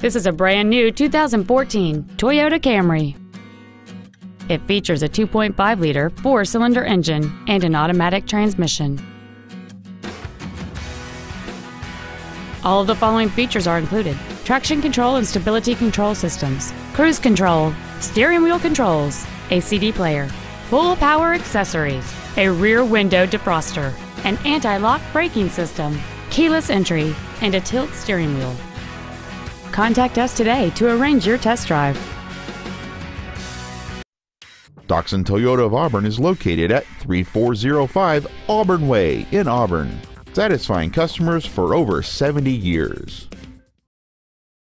This is a brand new 2014 Toyota Camry. It features a 2.5-liter four-cylinder engine and an automatic transmission. All of the following features are included. Traction control and stability control systems, cruise control, steering wheel controls, a CD player, full power accessories, a rear window defroster, an anti-lock braking system, keyless entry, and a tilt steering wheel. Contact us today to arrange your test drive. Doxon Toyota of Auburn is located at 3405 Auburn Way in Auburn, satisfying customers for over 70 years.